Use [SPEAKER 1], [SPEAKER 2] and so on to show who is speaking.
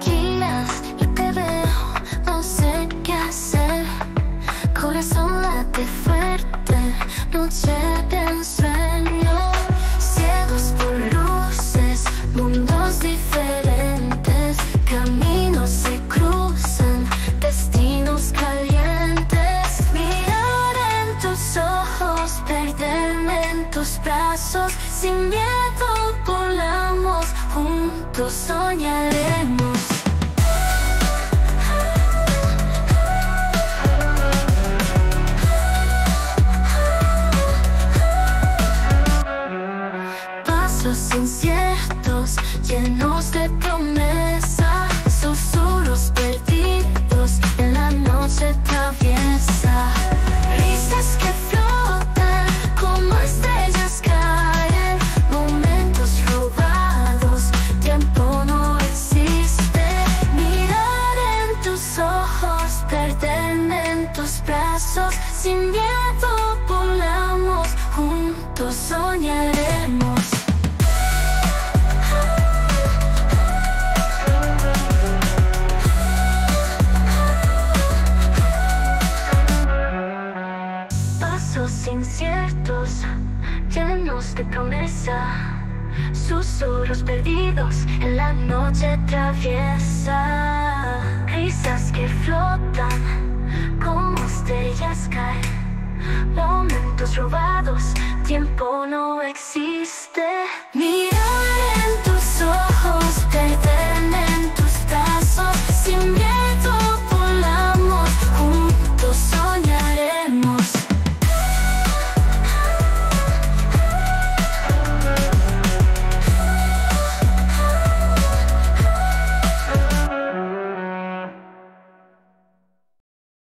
[SPEAKER 1] Quieras lo que veo, no sé qué hacer. Corazón late fuerte, noche de ensueño. Ciegos por luces, mundos diferentes, caminos se cruzan, destinos calientes. Mirar en tus ojos, perderme en tus brazos, sin miedo volando juntos soñaremos. Pasos inciertos llenos brazos, sin miedo volamos, juntos soñaremos. Pasos inciertos, llenos de promesa susurros perdidos en la noche traviesa. robados, tiempo no existe.